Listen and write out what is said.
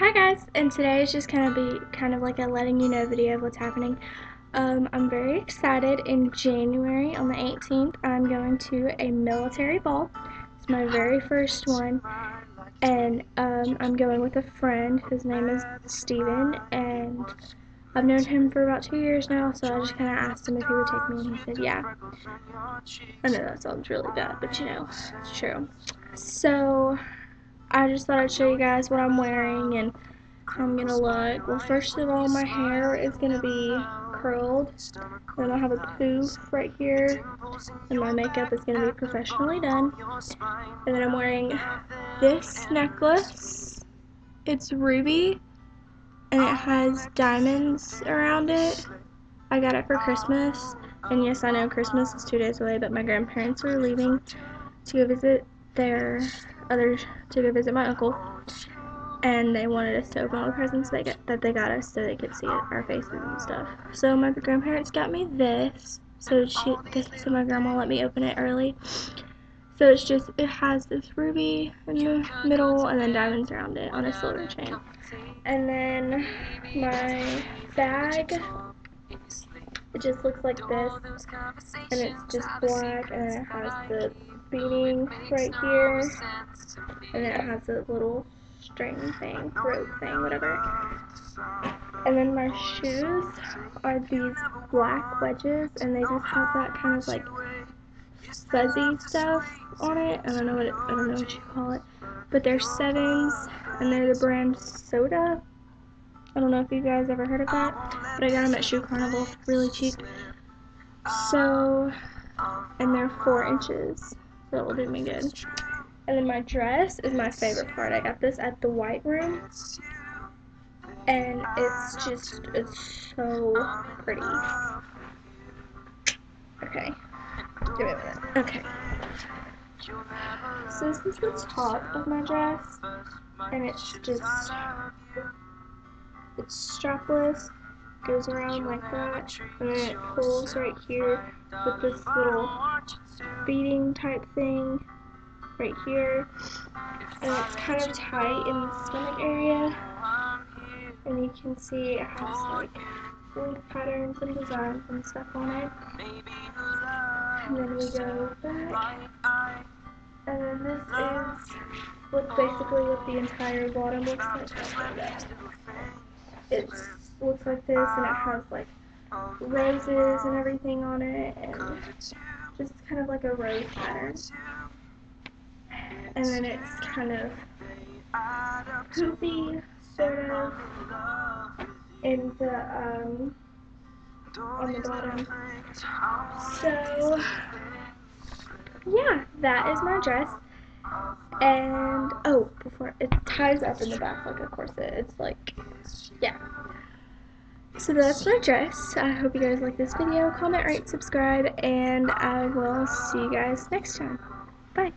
Hi guys, and today is just gonna be kind of like a letting you know video of what's happening. Um, I'm very excited. In January, on the 18th, I'm going to a military ball. It's my very first one, and um, I'm going with a friend. His name is Steven, and I've known him for about two years now, so I just kind of asked him if he would take me, and he said yeah. I know that sounds really bad, but you know, it's true. So, I just thought I'd show you guys what I'm wearing and how I'm gonna look. Well, first of all, my hair is gonna be curled. Then I'll have a poof right here. And my makeup is gonna be professionally done. And then I'm wearing this necklace. It's ruby and it has diamonds around it. I got it for Christmas. And yes, I know Christmas is two days away, but my grandparents are leaving to visit their others to go visit my uncle, and they wanted us to open all the presents they got, that they got us so they could see our faces and stuff. So my grandparents got me this. So she, this, so my grandma let me open it early. So it's just it has this ruby in the middle and then diamonds around it on a silver chain. And then my bag it just looks like this and it's just black and it has the beading right here and then it has a little string thing, rope thing, whatever. And then my shoes are these black wedges and they just have that kind of like fuzzy stuff on it. I don't know what it, I don't know what you call it. But they're sevens and they're the brand Soda. I don't know if you guys ever heard of that, but I got them at Shoe Carnival, really cheap. So, and they're four inches, it will do me good. And then my dress is my favorite part. I got this at the White Room, and it's just, it's so pretty. Okay, give me a minute. Okay. So this is the top of my dress, and it's just it's strapless, goes around like that, and then it pulls right here with this little beading type thing right here. And it's kind of tight in the stomach area. And you can see it has like leaf patterns and designs and stuff on it. And then we go back. And then this is what basically what the entire bottom looks like it looks like this and it has like roses and everything on it and just kind of like a rose pattern. And then it's kind of poofy, sort of, in the, um, on the bottom. So, yeah, that is my dress. And, oh, before, it ties up in the back like a corset. It's like, yeah. So that's my dress. I hope you guys like this video. Comment, rate, subscribe, and I will see you guys next time. Bye.